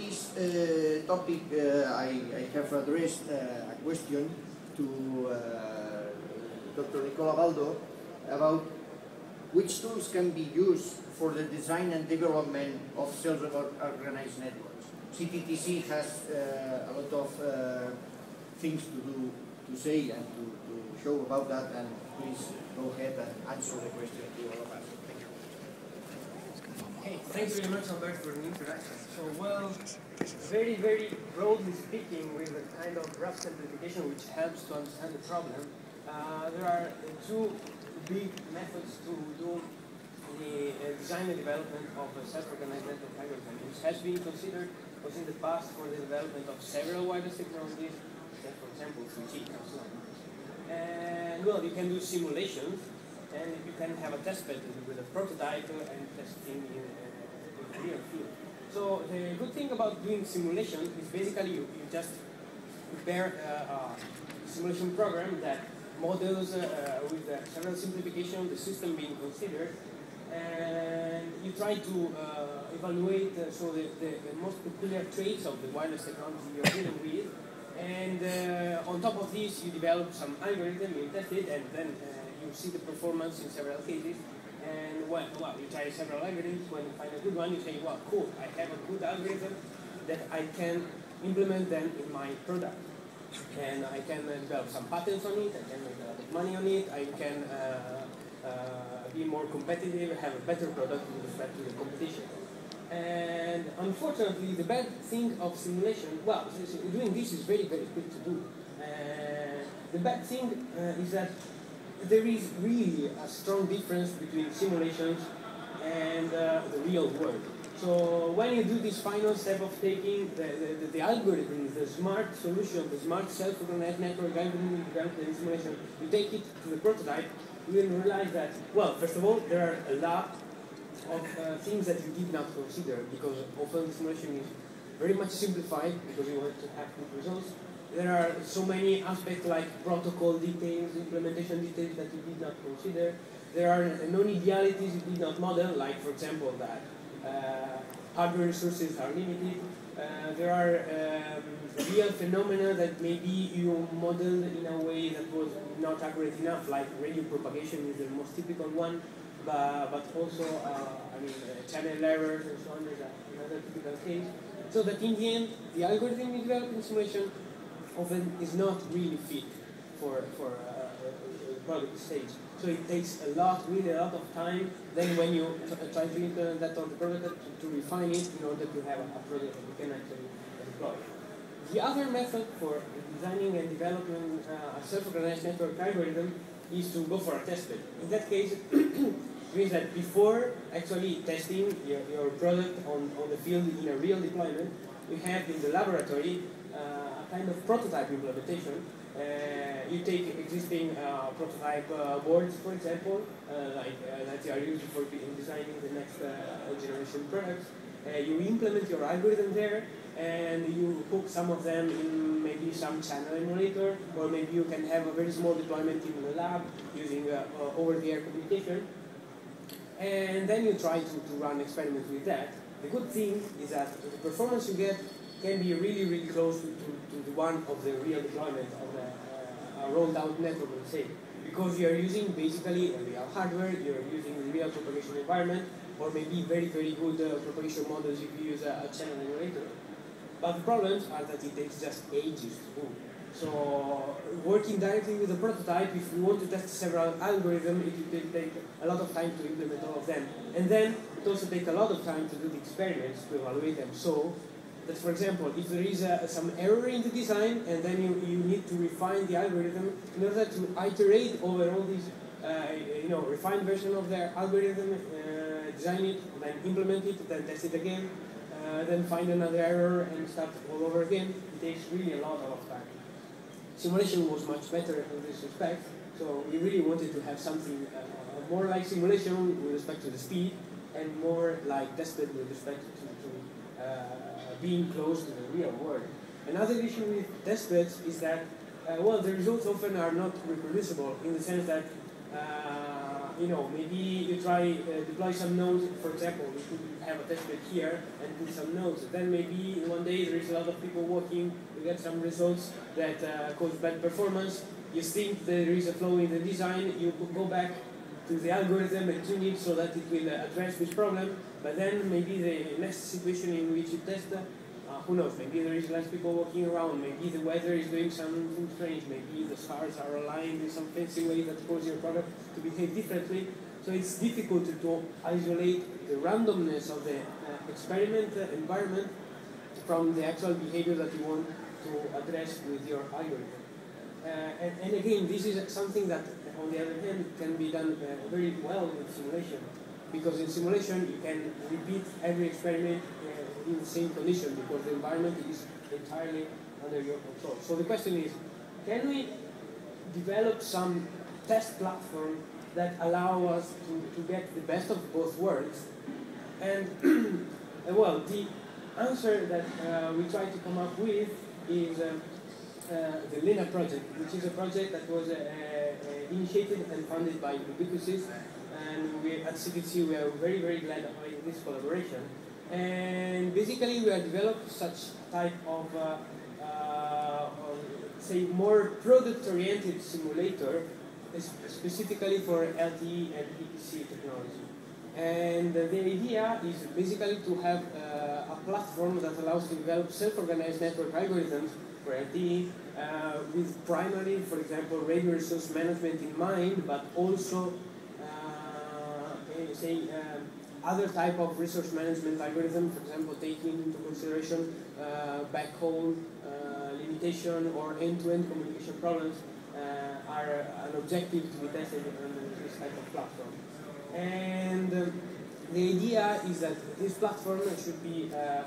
this uh, topic, uh, I, I have addressed uh, a question to uh, Dr. Nicola Baldo about which tools can be used for the design and development of self-organized networks. CTTC has a lot of things to do, to say and to, to show about that, and please go ahead and answer the question to all of us. Hey, thanks very much, Albert, for the introduction. So, well, very, very broadly speaking, with a kind of rough simplification which helps to understand the problem, uh, there are two big methods to do the uh, design and development of a self-organized network algorithm, which has been considered was in the past for the development of several wireless technologies, for example 3G and so on. And well, you can do simulations, and you can have a test bed with a prototype and testing in, uh, real field. So the good thing about doing simulation is basically you, you just prepare a, a simulation program that models uh, with uh, several simplification, the system being considered, and you try to uh, evaluate uh, so the, the, the, most peculiar traits of the wireless technology you're dealing with. And uh, on top of this, you develop some algorithm, you test it, and then you see the performance in several cases. And when, well, you try several algorithms. When you find a good one, you say, well, cool, I have a good algorithm that I can implement them in my product. And I can develop some patents on it, I can make a lot of money on it, I can uh, uh, be more competitive, have a better product with respect to the competition. And unfortunately, the bad thing of simulation, well, doing this is very, very quick to do. Uh, the bad thing uh, is that there is really a strong difference between simulations and uh, the real world. So when you do this final step of taking the, the, the algorithm, the smart solution, the smart self-organized network algorithm in simulation, you take it to the prototype, you will realize that, well, first of all, there are a lot of uh, things that you did not consider because often the simulation is very much simplified because you want to have good results. There are so many aspects like protocol details, implementation details that you did not consider. There are non-idealities you did not model, like for example that uh, hardware resources are limited. Uh, there are um, real phenomena that maybe you modeled in a way that was not accurate enough, like radio propagation is the most typical one, but, but also, uh, I mean, uh, channel errors and so on is another typical case. So that in the end, the algorithm you develop in simulation often is not really fit for, for uh, a product stage. So it takes a lot, really a lot of time. Then when you try to implement that on the product, to, to refine it in order to have a, product that you can actually deploy. The other method for designing and developing uh, a self-organized network algorithm is to go for a test bed. In that case, it means that before actually testing your, your product on, on the field in a real deployment, we have in the laboratory uh, kind of prototype implementation. Uh, you take existing uh, prototype uh, boards, for example, like that you are using for designing the next generation products. you implement your algorithm there, and you hook some of them in maybe some channel emulator, or maybe you can have a very small deployment in the lab using uh, uh, over-the-air communication. And then you try to, to run experiments with that. The good thing is that the performance you get can be really, really close to, to, to the one of the real deployment of the uh, rolled out network, let's say. Because you are using basically real hardware, you're using real propagation environment, or maybe very, very good uh, propagation models if you use a, a channel emulator. But the problems are that it takes just ages to do. So working directly with a prototype, if you want to test several algorithms, it will take a lot of time to implement all of them. And then it also takes a lot of time to do the experiments to evaluate them. So that, for example, if there is a, some error in the design and then you, you need to refine the algorithm in order to iterate over all these, uh, you know, refined version of the algorithm, uh, design it, then implement it, then test it again, uh, then find another error and start all over again. It takes really a lot of time. Simulation was much better in this respect, so we really wanted to have something uh, more like simulation with respect to the speed and more like tested with respect to, to uh, being close to the real world. Another issue with testbeds is that, uh, well, the results often are not reproducible in the sense that uh, you know, maybe you try uh, deploy some nodes. For example, you could have a testbed here and put some nodes. Then maybe one day there is a lot of people working. You get some results that uh, cause bad performance. You think there is a flaw in the design. You go back to the algorithm and tune it so that it will uh, address this problem. But then maybe the next situation in which you test uh, who knows, maybe there is less people walking around, maybe the weather is doing something strange, maybe the stars are aligned in some fancy way that causes your product to behave differently. So it's difficult to isolate the randomness of the uh, experiment uh, environment from the actual behavior that you want to address with your algorithm. Uh, and, and, again, this is something that, on the other hand, can be done uh, very well in simulation. Because in simulation, you can repeat every experiment in the same condition because the environment is entirely under your control. So the question is, can we develop some test platform that allow us to, to get the best of both worlds? And, well, the answer that uh, we try to come up with is uh, the Lena project, which is a project that was uh, uh initiated and funded by Ubiquisys. And we at CTTC we are very, very glad of this collaboration. And basically, we have developed such type of, say, more product-oriented simulator, specifically for LTE and EPC technology. And the idea is basically to have uh, a platform that allows to develop self-organized network algorithms for LTE uh, with primarily, for example, radio resource management in mind, but also, uh, say, um, other type of resource management algorithm, for example, taking into consideration uh, backhaul uh, limitation or end-to-end -end communication problems uh, are an objective to be tested on this type of platform. And um, the idea is that this platform should be uh,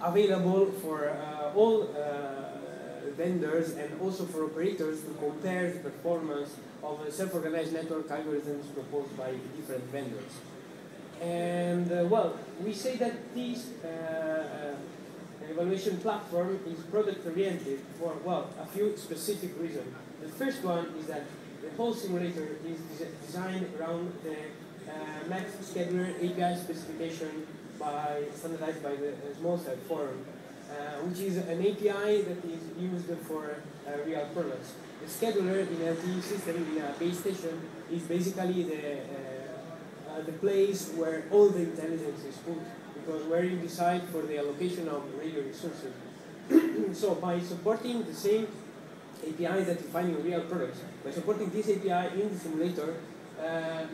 available for uh, all uh, vendors and also for operators to compare the performance of self-organized network algorithms proposed by different vendors. And uh, well, we say that this uh, uh, evaluation platform is product oriented for, well, a few specific reasons. The first one is that the whole simulator is designed around the uh, MAC Scheduler API specification by, standardized by the SmallCell Forum, uh, which is an API that is used for uh, real products. The scheduler in LTE system in a base station is basically the uh, the place where all the intelligence is put, because where you decide for the allocation of radio resources. so by supporting the same API that you find in real products, by supporting this API in the simulator, uh,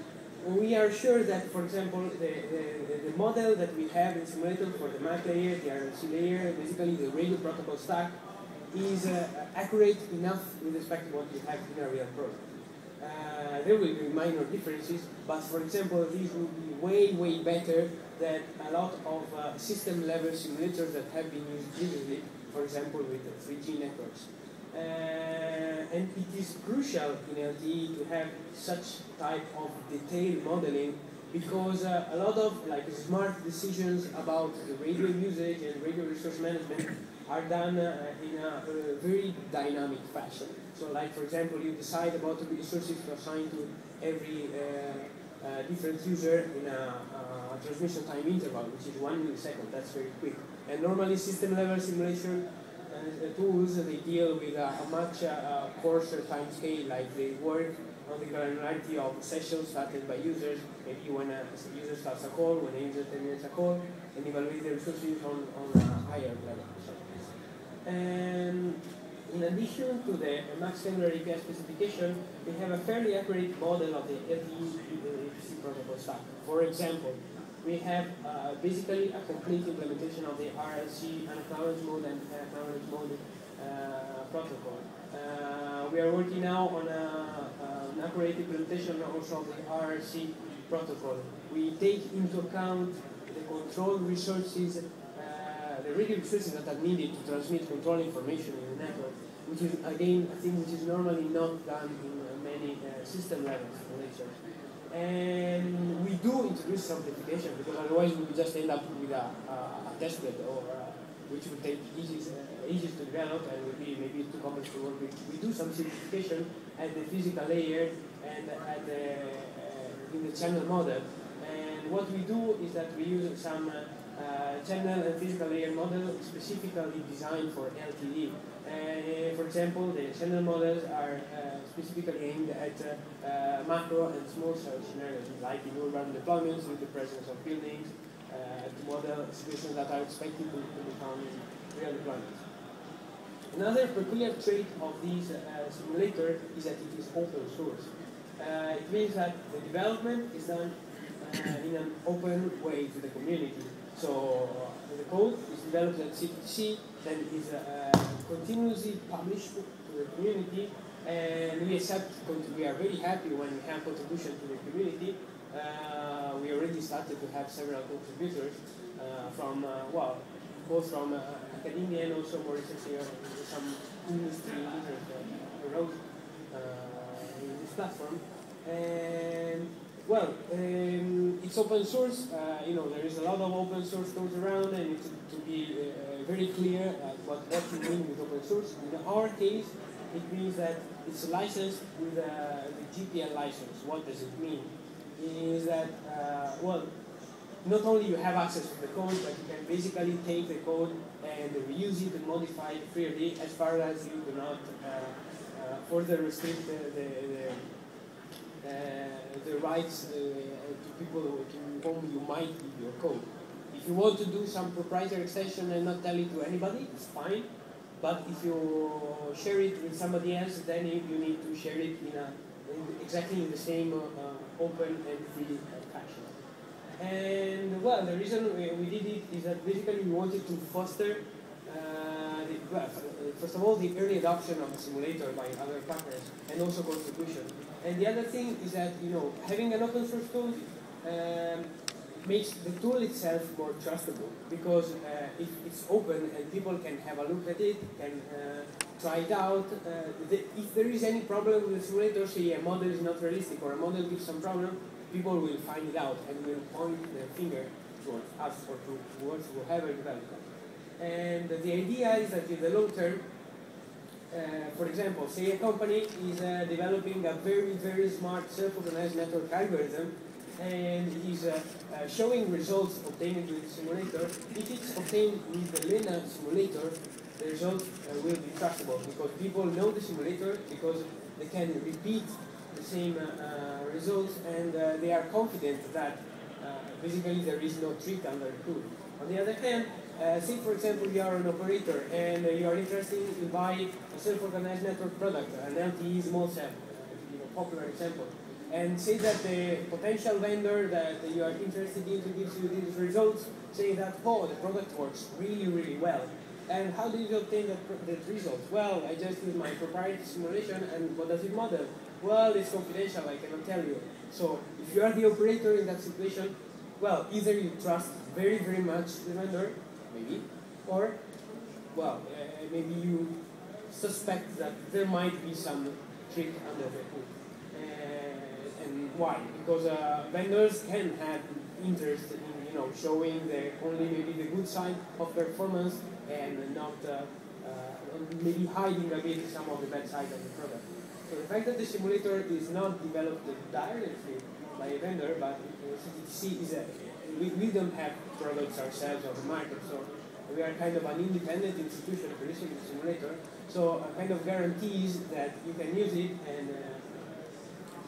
we are sure that, for example, the, the, the, model that we have in simulator for the MAC layer, the RLC layer, basically the radio protocol stack, is uh, accurate enough with respect to what you have in a real product. Uh, there will be minor differences, but for example, these will be way, way better than a lot of uh, system-level simulators that have been used previously, for example, with 3G networks. Uh, and it is crucial in LTE to have such type of detailed modeling because uh, a lot of like smart decisions about the radio usage and radio resource management are done uh, in a very dynamic fashion. So like, for example, you decide about the resources to assign to every uh, uh, different user in a, a, transmission time interval, which is one millisecond. That's very quick. And normally system-level simulation uh, tools, they deal with a, much uh, coarser time scale, like they work on the granularity of sessions started by users, maybe when a user starts a call, when a user terminates a call, and evaluate the resources on, on a higher level. And in addition to the MAC Scheduler API specification, we have a fairly accurate model of the LTE protocol stack. For example, we have uh, basically a complete implementation of the RLC acknowledge mode and acknowledge mode uh, protocol. Uh, we are working now on a, an accurate implementation also of the RLC protocol. We take into account the control resources the radio resources that are needed to transmit control information in the network, which is again a thing which is normally not done in uh, many uh, system level simulations. And we do introduce some simplification because otherwise we would just end up with a, a, a or uh, which would take ages, uh, ages to develop and would be maybe too complex to work with. We do some simplification at the physical layer and at the, uh, in the channel model. And what we do is that we use some uh, channel and physical layer model specifically designed for LTE. Uh, for example, the channel models are uh, specifically aimed at uh, macro and small cell scenarios, like in urban deployments with the presence of buildings, to model situations that are expected to, to become real deployments. Another peculiar trait of this uh, simulator is that it is open source. Uh, it means that the development is done uh, in an open way to the community. So the code is developed at CTTC, then is continuously published to the community, and we accept, we are very happy when we have contribution to the community. Uh, we already started to have several contributors uh, from, uh, well, both from academia and also more recently some industry leaders arose in this platform. And well, um, it's open source. Uh, you know, there is a lot of open source codes around, and to, to be uh, very clear uh, what what you mean with open source. In our case, it means that it's licensed with uh, the GPL license. What does it mean? Is that uh, well, not only you have access to the code, but you can basically take the code and reuse it and modify it freely, as far as you do not uh, further restrict the, the, the uh, the rights uh, to people to whom you might give your code. If you want to do some proprietary extension and not tell it to anybody, it's fine. But if you share it with somebody else, then you need to share it in, a, in exactly in the same uh, open and free fashion. And well, the reason we, we, did it is that basically we wanted to foster, uh, the, well, first of all, the early adoption of the simulator by other partners and also contribution. And the other thing is that, you know, having an open source tool um, makes the tool itself more trustable because uh, if it's open and people can have a look at it, can uh, try it out. Uh, the, if there is any problem with the simulator, say a model is not realistic or a model gives some problem, people will find it out and will point their finger towards us or towards whoever developed it. And the idea is that in the long term, uh, for example, say a company is uh, developing a very, very smart self-organized network algorithm and is uh, uh, showing results obtained with the simulator. If it's obtained with the Lena simulator, the result uh, will be trustable because people know the simulator because they can repeat the same results and they are confident that basically there is no trick under the hood. On the other hand, uh, say, for example, you are an operator and uh, you are interested in buying a self-organized network product, an LTE small cell, you know, popular example. And say that the potential vendor that you are interested in gives you these results, say that, oh, the product works really, really well. And how do you obtain that, that result? Well, I just use my proprietary simulation, and what does it model? Well, it's confidential, I cannot tell you. So, if you are the operator in that situation, well, either you trust very, very much the vendor, maybe, or, well, uh, maybe you suspect that there might be some trick under the hood. Uh, and why? Because uh, vendors can have interest in, you know, showing the only maybe the good side of performance and not uh, uh, maybe hiding a bit some of the bad side of the product. So the fact that the simulator is not developed directly by a vendor, but CTTC is a we, we don't have products ourselves on the market, so we are kind of an independent institution producing the simulator, so kind of guarantees that you can use it and uh,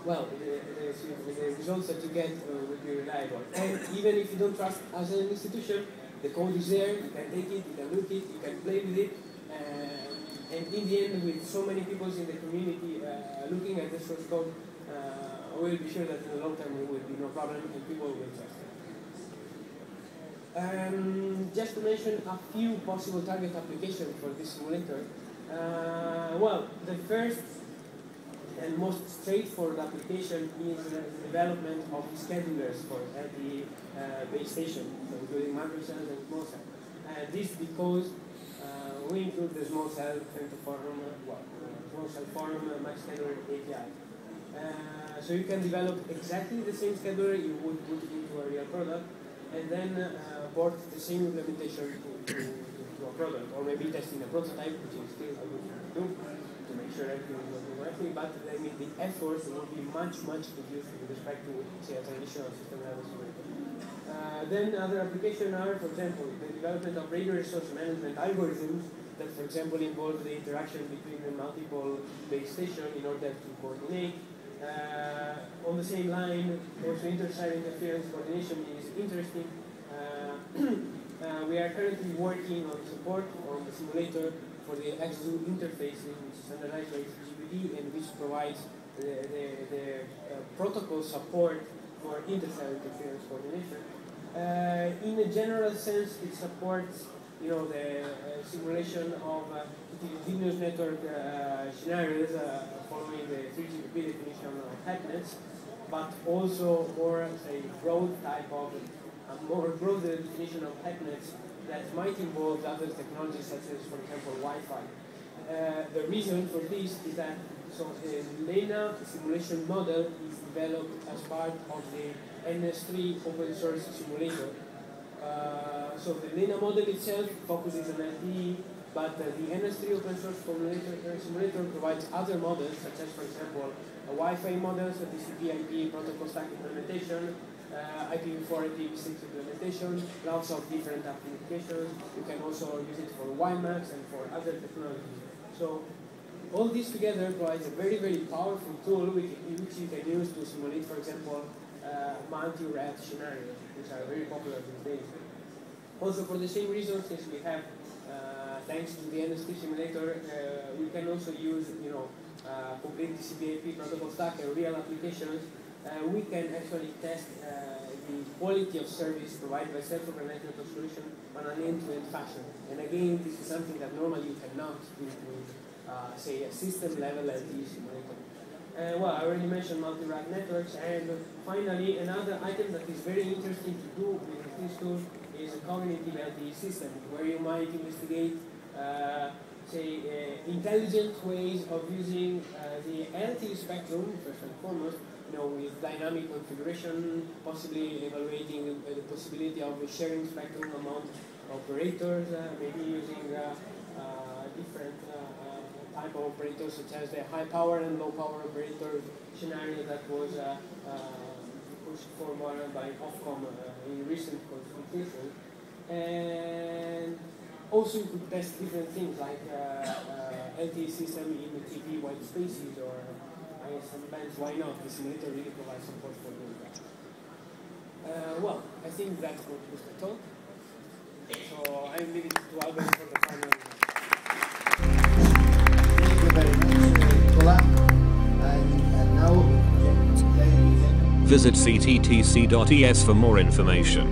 well, the, the, the, results that you get uh, will be reliable. And even if you don't trust us as an institution, the code is there, you can take it, you can look it, you can play with it, uh, and in the end, with so many people in the community uh, looking at the source code, uh, we'll be sure that in the long term there will be no problem and people will trust it. Um, just to mention a few possible target applications for this simulator. Uh, well, the first and most straightforward application is the development of schedulers for the uh, base station, so including macro cells and small cells. And this because uh, we include the small cell forum, well, small cell forum uh, API. Uh, so you can develop exactly the same scheduler you would put into a real product, and then uh, port the same implementation to, to, to a product, or maybe testing a prototype, which is still a good thing to do to make sure everything is working correctly. But I mean, the efforts will be much, much reduced with respect to say a traditional system level. Uh, then other applications are, for example, the development of radio resource management algorithms that, for example, involve the interaction between the multiple base stations in order to coordinate. Uh, on the same line, also inter-site interference coordination is interesting. Uh, uh, we are currently working on support on the simulator for the X2 interfacing, which is standardized by GBD and which provides the, the, the uh, protocol support for inter-site interference coordination. Uh, in a general sense, it supports you know, the uh, simulation of uh, heterogeneous network scenarios following the 3GPP definition of HetNets, but also more, a broad type of, a more broad definition of HetNets that might involve other technologies such as, for example, Wi-Fi. Uh, the reason for this is that so the LENA simulation model is developed as part of the NS3 open source simulator. Uh, so the LENA model itself focuses on LTE, but uh, the NS3 open source simulator, simulator provides other models, such as, for example, a Wi-Fi model, so TCP/IP protocol stack implementation, uh, IPv4 IPv6 implementation, lots of different applications. You can also use it for WiMAX and for other technologies. So all this together provides a very, very powerful tool which, which you can use to simulate, for example, uh, multi-RAT scenarios, which are very popular these days. Also, for the same reason, since we have, thanks to the NS3 simulator, uh, we can also use, you know, uh, complete TCP/IP protocol stack and real applications. Uh, we can actually test uh, the quality of service provided by self-organized network solution on an end-to-end fashion. And again, this is something that normally you cannot do with, uh, say, a system-level LTE simulator. Uh, well, I already mentioned multi-RAT networks, and finally, another item that is very interesting to do with this tool is a cognitive LTE system, where you might investigate, say, uh, intelligent ways of using uh, the LTE spectrum, first and foremost, you know, with dynamic configuration, possibly evaluating the possibility of sharing spectrum among operators, uh, maybe using uh, different type of operators, such as the high power and low power operator scenario that was uh, uh, pushed forward by Ofcom uh, in recent consultation. And also you could test different things like LTE system in the TV white spaces or I guess sometimes why not? The simulator really provides support for doing that. Uh, well, I think that concludes the talk. So I leave it to Albert for the final. Thank you very much, uh, Nicola. And, and now, ladies and gentlemen, Visit cttc.es for more information.